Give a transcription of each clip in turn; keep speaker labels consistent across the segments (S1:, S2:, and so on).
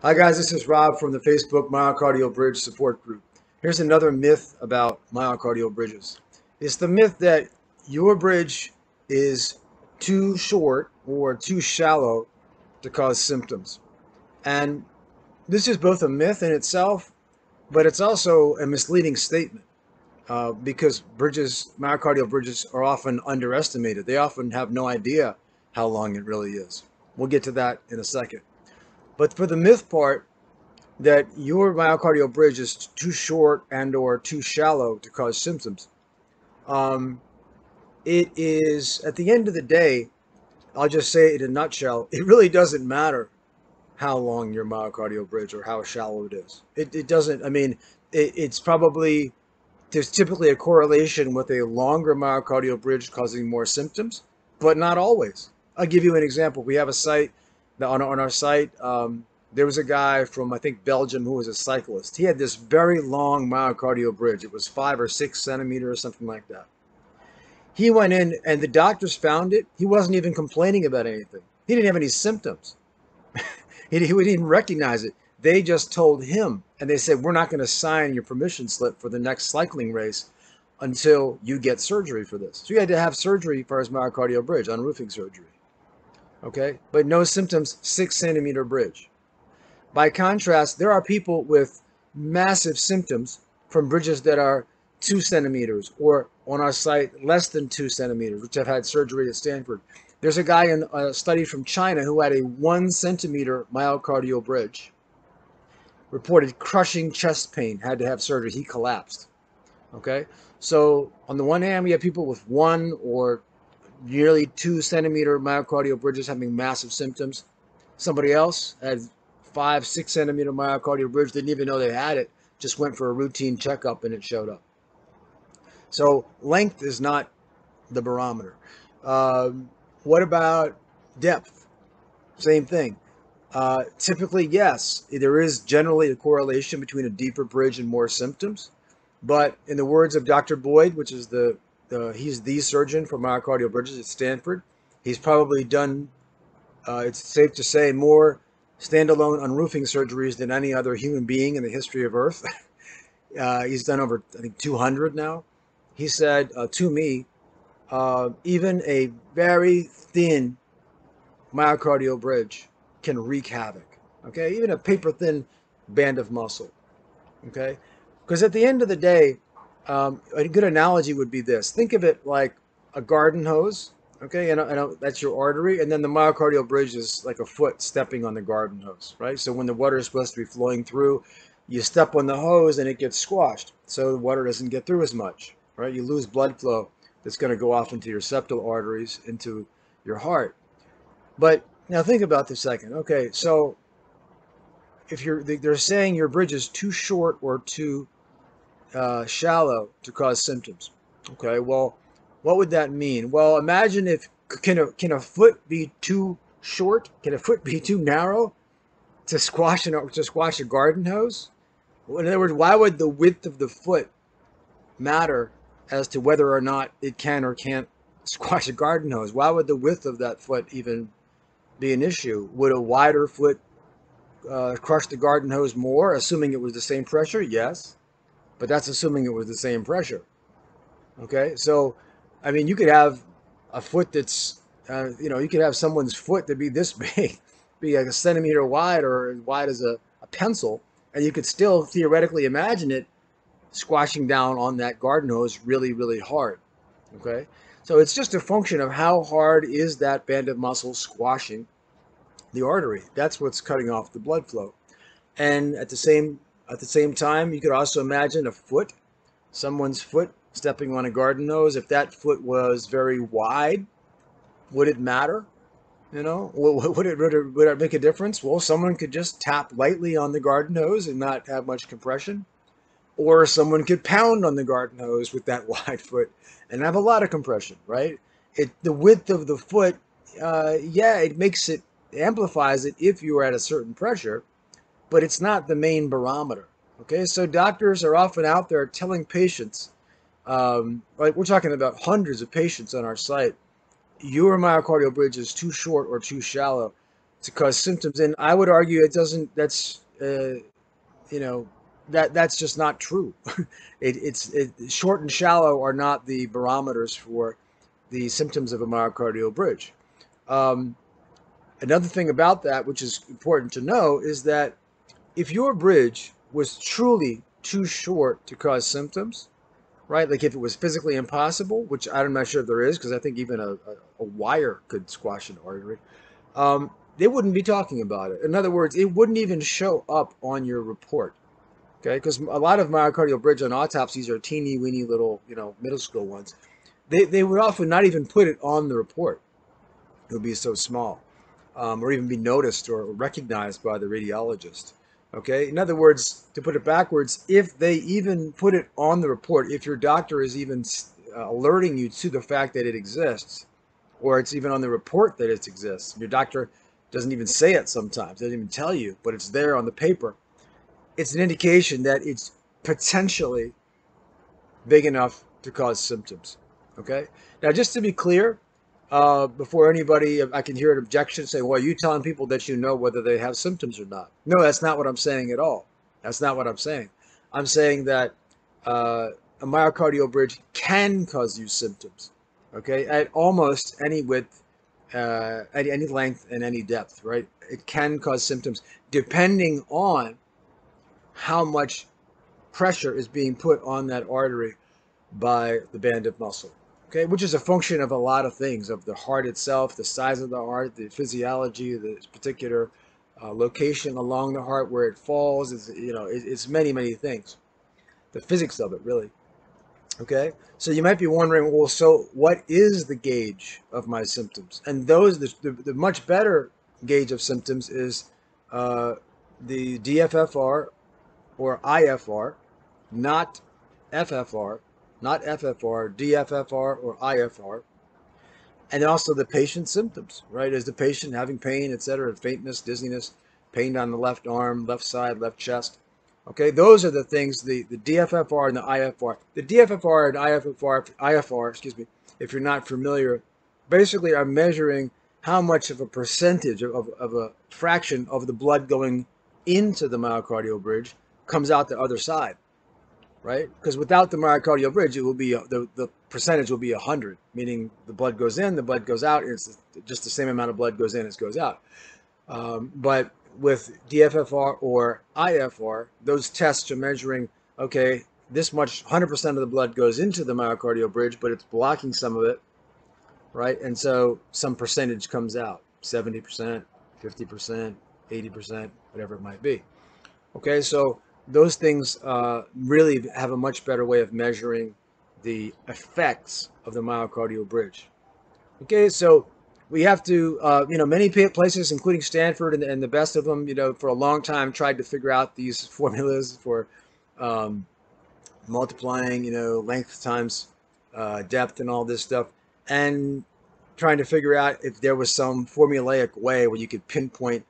S1: Hi, guys. This is Rob from the Facebook Myocardial Bridge Support Group. Here's another myth about myocardial bridges it's the myth that your bridge is too short or too shallow to cause symptoms. And this is both a myth in itself, but it's also a misleading statement uh, because bridges, myocardial bridges, are often underestimated. They often have no idea how long it really is. We'll get to that in a second. But for the myth part, that your myocardial bridge is too short and or too shallow to cause symptoms, um, it is at the end of the day, I'll just say it in a nutshell, it really doesn't matter how long your myocardial bridge or how shallow it is. It, it doesn't, I mean, it, it's probably, there's typically a correlation with a longer myocardial bridge causing more symptoms, but not always. I'll give you an example. We have a site on, on our site. Um, there was a guy from, I think, Belgium who was a cyclist. He had this very long myocardial bridge. It was five or six centimeters or something like that. He went in and the doctors found it. He wasn't even complaining about anything. He didn't have any symptoms. he, he didn't even recognize it. They just told him, and they said, We're not going to sign your permission slip for the next cycling race until you get surgery for this. So he had to have surgery for his myocardial bridge, unroofing surgery okay? But no symptoms, six centimeter bridge. By contrast, there are people with massive symptoms from bridges that are two centimeters or on our site less than two centimeters, which have had surgery at Stanford. There's a guy in a study from China who had a one centimeter myocardial bridge, reported crushing chest pain, had to have surgery. He collapsed. Okay, so on the one hand, we have people with one or nearly two centimeter myocardial bridges having massive symptoms. Somebody else had five, six centimeter myocardial bridge, didn't even know they had it, just went for a routine checkup and it showed up. So length is not the barometer. Um, what about depth? Same thing. Uh, typically, yes, there is generally a correlation between a deeper bridge and more symptoms. But in the words of Dr. Boyd, which is the uh, he's the surgeon for myocardial bridges at Stanford. He's probably done, uh, it's safe to say, more standalone unroofing surgeries than any other human being in the history of Earth. uh, he's done over, I think, 200 now. He said uh, to me, uh, even a very thin myocardial bridge can wreak havoc. Okay, even a paper thin band of muscle. Okay, because at the end of the day, um, a good analogy would be this. Think of it like a garden hose, okay? And, and that's your artery, and then the myocardial bridge is like a foot stepping on the garden hose, right? So when the water is supposed to be flowing through, you step on the hose and it gets squashed, so the water doesn't get through as much, right? You lose blood flow that's going to go off into your septal arteries, into your heart. But now think about this second. Okay, so if you're they're saying your bridge is too short or too uh, shallow to cause symptoms. Okay, well, what would that mean? Well, imagine if can a can a foot be too short? Can a foot be too narrow to squash an to squash a garden hose? In other words, why would the width of the foot matter as to whether or not it can or can't squash a garden hose? Why would the width of that foot even be an issue? Would a wider foot uh, crush the garden hose more, assuming it was the same pressure? Yes but that's assuming it was the same pressure. Okay, so I mean, you could have a foot that's, uh, you know, you could have someone's foot to be this big, be like a centimeter wide or as wide as a, a pencil, and you could still theoretically imagine it squashing down on that garden hose really, really hard. Okay, so it's just a function of how hard is that band of muscle squashing the artery. That's what's cutting off the blood flow. And at the same at the same time, you could also imagine a foot, someone's foot stepping on a garden hose. If that foot was very wide, would it matter? You know, would it, would it, would it make a difference? Well, someone could just tap lightly on the garden hose and not have much compression. Or someone could pound on the garden hose with that wide foot and have a lot of compression, right? It The width of the foot, uh, yeah, it makes it, amplifies it if you are at a certain pressure but it's not the main barometer. Okay, so doctors are often out there telling patients, um, like we're talking about hundreds of patients on our site, your myocardial bridge is too short or too shallow. to cause symptoms. And I would argue it doesn't. That's uh, you know that that's just not true. it, it's it, short and shallow are not the barometers for the symptoms of a myocardial bridge. Um, another thing about that, which is important to know, is that if your bridge was truly too short to cause symptoms, right? Like if it was physically impossible, which I'm not sure if there is, because I think even a, a, a, wire could squash an artery, um, they wouldn't be talking about it. In other words, it wouldn't even show up on your report. Okay, because a lot of myocardial bridge on autopsies are teeny weeny little, you know, middle school ones. They, they would often not even put it on the report. It would be so small, um, or even be noticed or recognized by the radiologist. Okay, in other words, to put it backwards, if they even put it on the report, if your doctor is even uh, alerting you to the fact that it exists, or it's even on the report that it exists, your doctor doesn't even say it sometimes, doesn't even tell you, but it's there on the paper it's an indication that it's potentially big enough to cause symptoms. Okay. Now, just to be clear, uh, before anybody, I can hear an objection say, well, you telling people that you know whether they have symptoms or not? No, that's not what I'm saying at all. That's not what I'm saying. I'm saying that uh, a myocardial bridge can cause you symptoms, okay, at almost any width, uh, at any length and any depth, right? It can cause symptoms depending on how much pressure is being put on that artery by the band of muscle. Okay, which is a function of a lot of things of the heart itself, the size of the heart, the physiology, the particular uh, location along the heart where it falls. Is you know, it, it's many many things. The physics of it, really. Okay, so you might be wondering, well, so what is the gauge of my symptoms? And those, the, the, the much better gauge of symptoms is uh, the DFFR or IFR, not FFR, not FFR, DFFR or IFR. And also the patient's symptoms, right? Is the patient having pain, etc., faintness, dizziness, pain on the left arm, left side, left chest? Okay, those are the things, the, the DFFR and the IFR. The DFFR and IFFR, IFR, excuse me, if you're not familiar, basically are measuring how much of a percentage of, of a fraction of the blood going into the myocardial bridge comes out the other side, right? Because without the myocardial bridge, it will be the the percentage will be hundred, meaning the blood goes in, the blood goes out. It's just the same amount of blood goes in as goes out. Um, but with DFFR or IFR, those tests are measuring okay, this much 100% of the blood goes into the myocardial bridge, but it's blocking some of it, right? And so some percentage comes out 70%, 50%, 80%, whatever it might be. Okay, so those things uh, really have a much better way of measuring the effects of the myocardial bridge. Okay, so we have to, uh, you know, many places, including Stanford and, and, the best of them, you know, for a long time tried to figure out these formulas for um, multiplying, you know, length times uh, depth and all this stuff, and trying to figure out if there was some formulaic way where you could pinpoint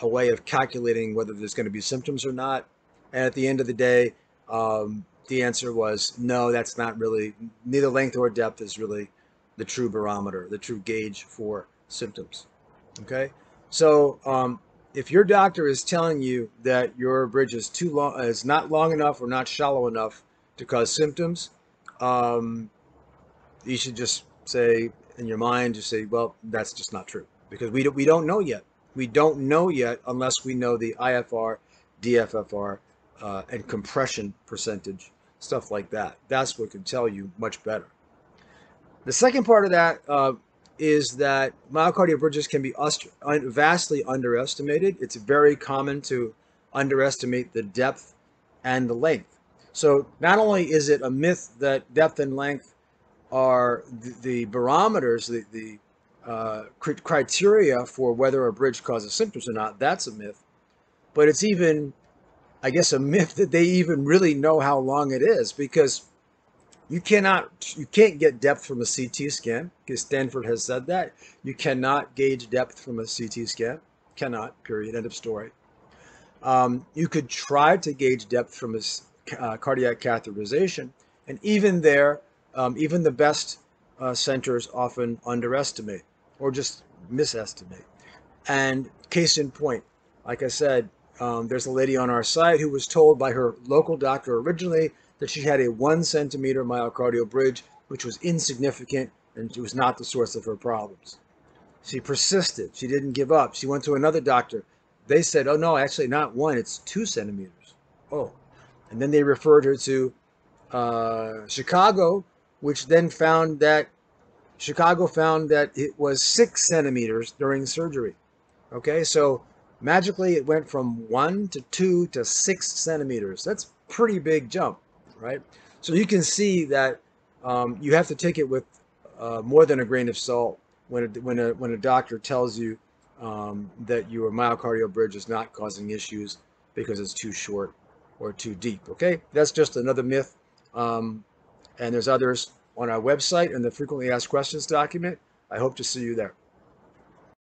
S1: a way of calculating whether there's going to be symptoms or not and at the end of the day, um, the answer was no, that's not really, neither length or depth is really the true barometer, the true gauge for symptoms. Okay. So, um, if your doctor is telling you that your bridge is too long, is not long enough or not shallow enough to cause symptoms, um, you should just say in your mind, just say, well, that's just not true because we don't, we don't know yet. We don't know yet unless we know the IFR, DFFR, uh, and compression percentage, stuff like that. That's what can tell you much better. The second part of that uh, is that myocardial bridges can be vastly underestimated. It's very common to underestimate the depth and the length. So not only is it a myth that depth and length are the, the barometers, the, the uh, criteria for whether a bridge causes symptoms or not, that's a myth. But it's even I guess, a myth that they even really know how long it is because you cannot, you can't get depth from a CT scan because Stanford has said that. You cannot gauge depth from a CT scan. Cannot, period, end of story. Um, you could try to gauge depth from a uh, cardiac catheterization. And even there, um, even the best uh, centers often underestimate or just misestimate. And case in point, like I said, um, there's a lady on our site who was told by her local doctor originally that she had a one centimeter myocardial bridge, which was insignificant and it was not the source of her problems. She persisted. She didn't give up. She went to another doctor. They said, oh, no, actually, not one, it's two centimeters. Oh. And then they referred her to uh, Chicago, which then found that Chicago found that it was six centimeters during surgery. Okay, so magically it went from one to two to six centimeters. That's pretty big jump, right? So you can see that um, you have to take it with uh, more than a grain of salt when a, when a, when a doctor tells you um, that your myocardial bridge is not causing issues because it's too short or too deep. Okay, that's just another myth. Um, and there's others on our website in the frequently asked questions document. I hope to see you there.